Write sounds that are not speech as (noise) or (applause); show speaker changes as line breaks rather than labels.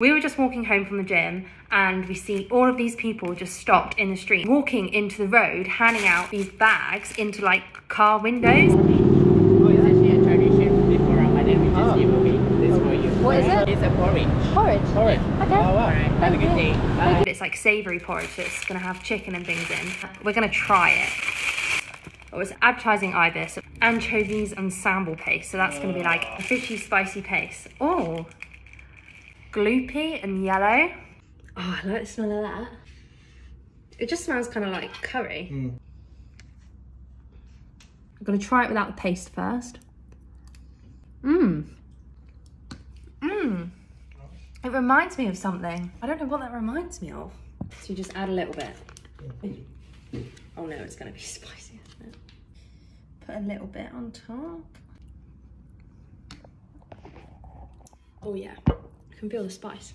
We were just walking home from the gym and we see all of these people just stopped in the street, walking into the road, handing out these bags into like car windows.
Oh, it's actually a tradition before Ramadan, which
Oh.
is ah. giveaway. This for you.
What is it?
It's a porridge.
Porridge.
Porridge.
Okay.
Oh, wow. Alright, have a good day. Bye.
It's like savoury porridge, so it's gonna have chicken and things in. We're gonna try it. Oh, it's advertising ibis, anchovies sambal paste. So that's gonna be like a fishy spicy paste. Oh, gloopy and yellow. Oh, I like the smell of that. It just smells kind of like curry. Hmm. I'm gonna try it without the paste first. Mmm. Mmm. It reminds me of something. I don't know what that reminds me of. So you just add a little bit. Oh no, it's gonna be (laughs) spicy, isn't it? Put a little bit on top. Oh yeah, I can feel the spice.